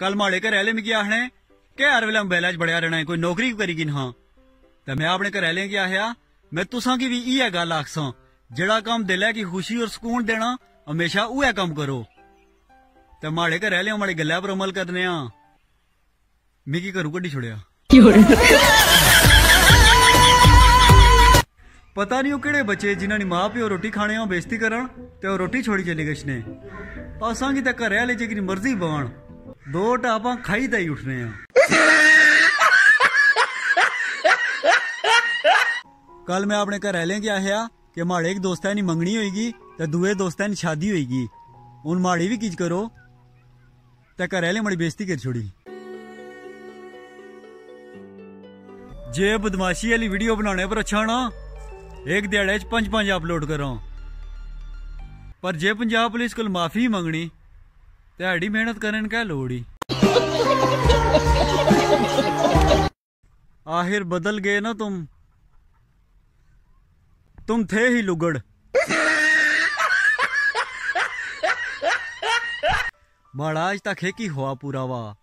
कल माड़े घरेले मिगी आखने के हर वेला मोबाइल च बड़िया रहना है, कोई नौकरी करी गिन हाँ। ते मैं अपने घरेले गी आखया मैं तुसा की भी इयै गल आखसा जेड़ा कम दिल की खुशी और सुकून देना, हमेशा उयै कम करो। ते माड़े घरेले माड़े गल्लै पर अमल करने मिगी घरू कड्ढी छोड़िया पता नहीं केड़े बच्चे जिन्होंने माँ प्यो रोटी खाने बेजती करन रोटी छोड़ी चली गए ने असा की घरे आले जेकरी मर्ज़ी पवान ਅਸਾਂ ਕੀ ਤਾਂ ਘਰੇ ਵਾਲੇ ਜਿਗਰੀ ਮਰਜ਼ੀ ਬਵਣ ਦੋ ਟਾਪਾਂ ਖਾਈ ਤਾਂ ਹੀ ਉੱਠਨੇ ਆ ਕੱਲ ਮੈਂ ਆਪਣੇ ਘਰ ਵਾਲਿਆਂ ਗਿਆ ਆਇਆ ਕਿ ਮਾੜੇ ਇੱਕ ਦੋਸਤਾਂ ਦੀ ਮੰਗਣੀ ਹੋਏਗੀ ਤੇ ਦੂਏ ਦੋਸਤਾਂ ਦੀ ਸ਼ਾਦੀ ਹੋਏਗੀ ਹੁਣ ਮਾੜੀ ਵੀ ਕੀਜ ਕਰੋ ਤੇ ਘਰ ਵਾਲੇ ਮਾੜੀ ਬੇਇੱਜ਼ਤੀ ਕਰ ਛੋੜੀ ਜੇ ਬਦਮਾਸ਼ੀ ਵਾਲੀ ਵੀਡੀਓ ਬਣਾਉਣੇ ਪਰ ਅੱਛਾ ਨਾ ਇੱਕ ਦਿਹਾੜੇ ਚ ਪੰਜ ਪੰਜ ਅਪਲੋਡ ਕਰਾਂ ਪਰ ਜੇ ਪੰਜਾਬ ਪੁਲਿਸ ਕੋਲ ਮਾਫੀ ਮੰਗਣੀ ਤੁਹਾਡੀ ਮਿਹਨਤ ਕਰਨ ਕਾ ਲੋੜੀ आखिर बदल गए ना तुम तुम थे ही लुगड़ ਮਾੜਾ ਅੱਜ ਤੱਕ ਹੈ ਕੀ ਹੋਆ ਪੂਰਾ ਵਾ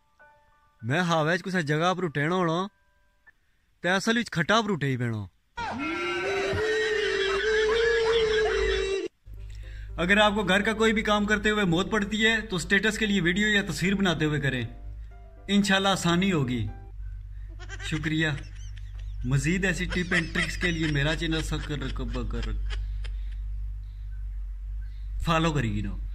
ਮੈਂ ਹਾਵੇ ਚ ਕਿਸੇ ਜਗ੍ਹਾ ਪਰ ਉਟੇਣਾ ਹੋਣਾ ਤੇ ਅਸਲ ਵਿੱਚ ਖੱਟਾ ਪਰ अगर आपको घर का कोई भी काम करते हुए मौत पड़ती है तो स्टेटस के लिए वीडियो या तस्वीर बनाते हुए करें। इनशाला आसानी होगी। शुक्रिया। मजीद ऐसी टिप एंड ट्रिक्स के लिए मेरा चैनल सब्सक्राइब कर फॉलो करेगी ना।